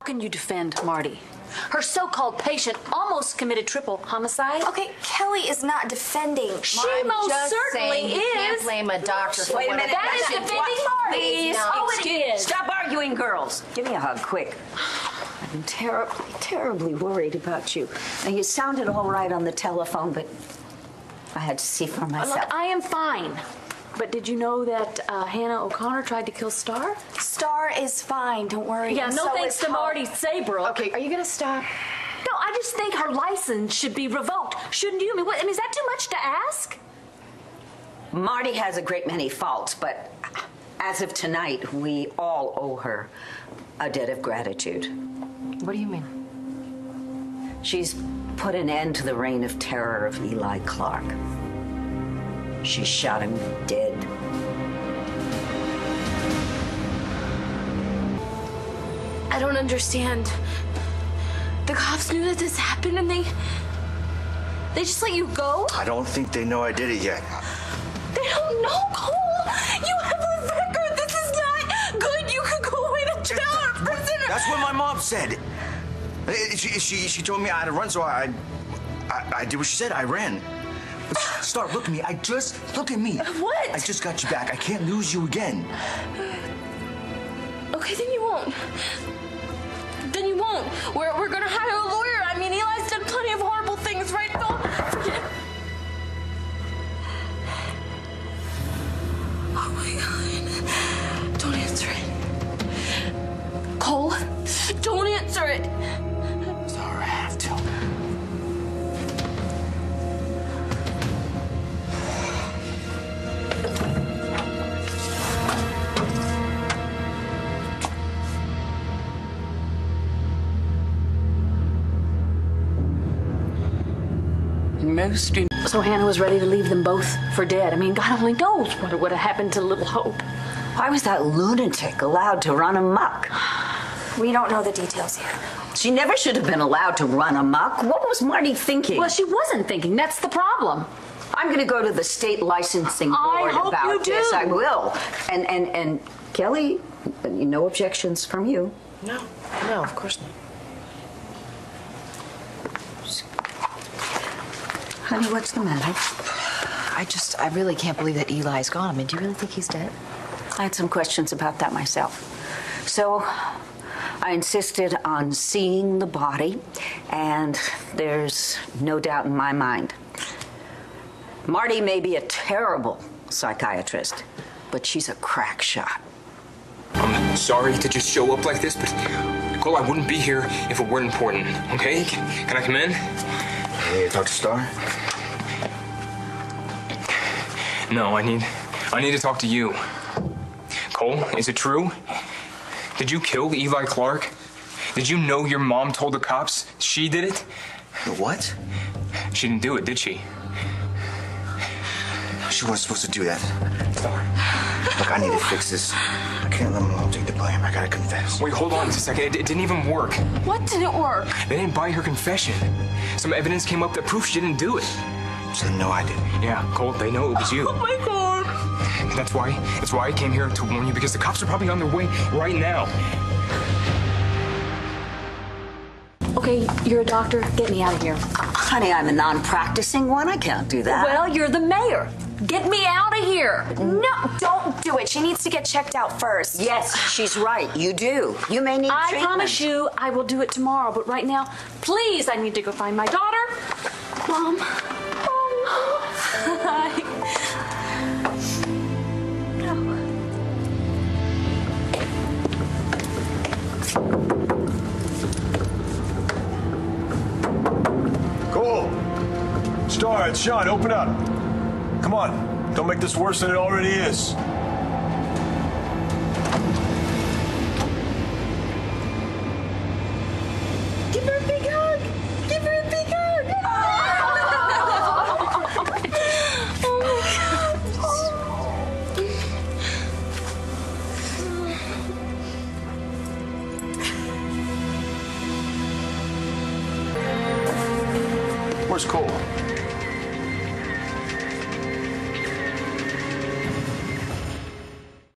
How can you defend Marty? Her so-called patient almost committed triple homicide. Okay, Kelly is not defending. She Marty. most Just certainly saying, you can't blame a doctor for Wait a what minute. That is Listen, defending Marty. Please, Oh, it is. Stop arguing, girls. Give me a hug, quick. I've been terribly, terribly worried about you. Now, you sounded all right on the telephone, but I had to see for myself. Look, I am fine. But did you know that uh, Hannah O'Connor tried to kill Starr? Starr is fine. Don't worry. Yeah, and no so thanks to Hope. Marty Saybrook. Okay, are you gonna stop? No, I just think her license should be revoked. Shouldn't you? I mean, what, I mean, is that too much to ask? Marty has a great many faults, but as of tonight, we all owe her a debt of gratitude. What do you mean? She's put an end to the reign of terror of Eli Clark. She shot him dead. I don't understand. The cops knew that this happened and they. They just let you go? I don't think they know I did it yet. They don't know, Cole! You have a record! This is not good! You could go away to jail or prison! That's what my mom said. She, she, she told me I had to run, so I, I, I did what she said. I ran. But Starr, look at me. I just, look at me. What? I just got you back. I can't lose you again. Okay, then you won't. Then you won't. We're, we're gonna hire a lawyer. I mean, Eli's done plenty of horrible things, right? Don't forget. Oh my god. Don't answer it. Cole, don't answer it. Most. So Hannah was ready to leave them both for dead. I mean, God only knows what would have happened to little Hope. Why was that lunatic allowed to run amok? We don't know the details yet. She never should have been allowed to run amok. What was Marty thinking? Well, she wasn't thinking. That's the problem. I'm going to go to the state licensing I board hope about you do. this. I will. And and and Kelly, no objections from you. No, no, of course not. Honey, what's the matter? I just, I really can't believe that Eli's gone. I mean, do you really think he's dead? I had some questions about that myself. So I insisted on seeing the body, and there's no doubt in my mind. Marty may be a terrible psychiatrist, but she's a crack shot. I'm sorry to just show up like this, but Nicole, I wouldn't be here if it weren't important. Okay? Can I come in? Hey, talk to Starr. No, I need, I need to talk to you. Cole, is it true? Did you kill Eli Clark? Did you know your mom told the cops she did it? What? She didn't do it, did she? She wasn't supposed to do that. Look, I need to fix this. I can't let my mom take the blame. I gotta confess. Wait, hold on just a second. It, it didn't even work. What didn't work? They didn't buy her confession. Some evidence came up that proves she didn't do it. So no, I didn't. Yeah, Cole, they know it was you. Oh my god. That's why. That's why I came here to warn you because the cops are probably on their way right now. Okay, you're a doctor. Get me out of here. Honey, I'm a non practicing one. I can't do that. Well, you're the mayor. Get me out of here. No, don't do it. She needs to get checked out first. yes, she's right. You do. You may need I treatment. promise you I will do it tomorrow, but right now, please, I need to go find my daughter. Mom. Oh, Hi. Cole! Starr, it's Sean. Open up. Come on. Don't make this worse than it already is. Give her a big hug. Give her a big hug. oh my god. Where's Cole?